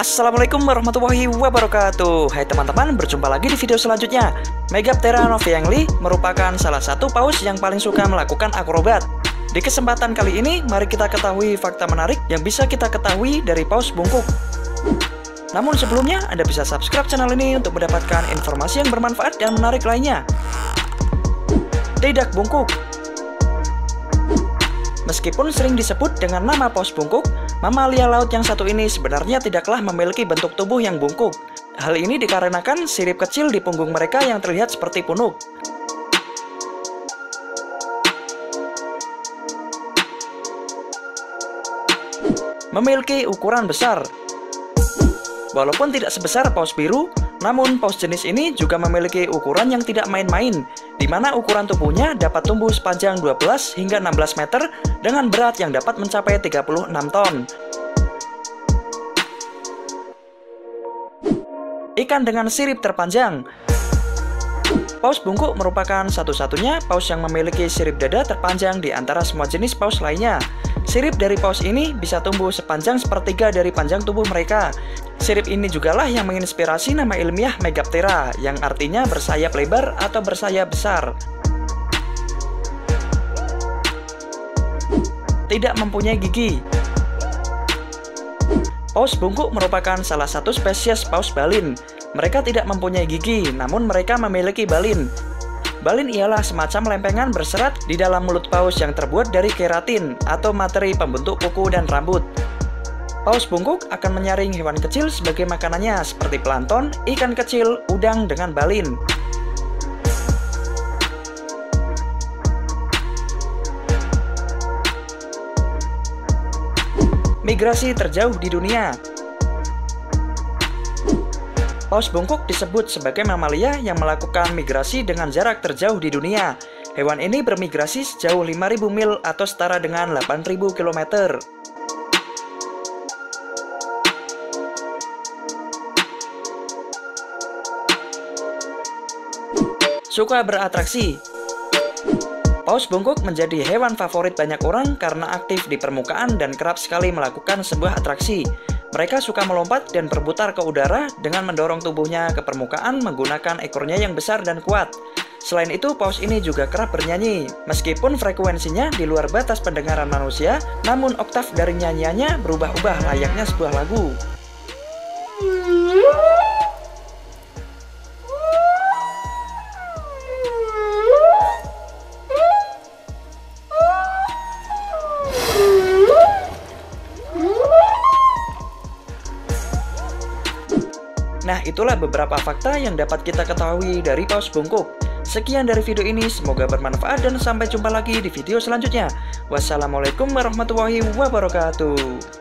Assalamualaikum warahmatullahi wabarakatuh. Hai teman-teman, berjumpa lagi di video selanjutnya. Megaptera noviangli merupakan salah satu paus yang paling suka melakukan akrobat. Di kesempatan kali ini, mari kita ketahui fakta menarik yang bisa kita ketahui dari paus bungkuk. Namun sebelumnya, Anda bisa subscribe channel ini untuk mendapatkan informasi yang bermanfaat dan menarik lainnya. Tidak bungkuk Meskipun sering disebut dengan nama paus bungkuk, mamalia laut yang satu ini sebenarnya tidaklah memiliki bentuk tubuh yang bungkuk. Hal ini dikarenakan sirip kecil di punggung mereka yang terlihat seperti punuk. Memiliki ukuran besar. Walaupun tidak sebesar paus biru, namun paus jenis ini juga memiliki ukuran yang tidak main-main, di mana ukuran tubuhnya dapat tumbuh sepanjang 12 hingga 16 meter dengan berat yang dapat mencapai 36 ton. Ikan dengan sirip terpanjang Paus bungkuk merupakan satu-satunya paus yang memiliki sirip dada terpanjang di antara semua jenis paus lainnya. Sirip dari paus ini bisa tumbuh sepanjang sepertiga dari panjang tubuh mereka. Sirip ini jugalah yang menginspirasi nama ilmiah Megaptera, yang artinya bersayap lebar atau bersayap besar. Tidak mempunyai gigi, Paus bungkuk merupakan salah satu spesies paus balin. Mereka tidak mempunyai gigi, namun mereka memiliki balin. Balin ialah semacam lempengan berserat di dalam mulut paus yang terbuat dari keratin atau materi pembentuk kuku dan rambut. Paus bungkuk akan menyaring hewan kecil sebagai makanannya seperti plankton, ikan kecil, udang dengan balin. Migrasi terjauh di dunia Paus bungkuk disebut sebagai mamalia yang melakukan migrasi dengan jarak terjauh di dunia. Hewan ini bermigrasi sejauh 5.000 mil atau setara dengan 8.000 km. Suka beratraksi, Paus bungkuk menjadi hewan favorit banyak orang karena aktif di permukaan dan kerap sekali melakukan sebuah atraksi. Mereka suka melompat dan berputar ke udara dengan mendorong tubuhnya ke permukaan menggunakan ekornya yang besar dan kuat. Selain itu, paus ini juga kerap bernyanyi. Meskipun frekuensinya di luar batas pendengaran manusia, namun oktav dari nyanyiannya berubah-ubah layaknya sebuah lagu. Nah, itulah beberapa fakta yang dapat kita ketahui dari paus bungkuk. Sekian dari video ini, semoga bermanfaat dan sampai jumpa lagi di video selanjutnya. Wassalamualaikum warahmatullahi wabarakatuh.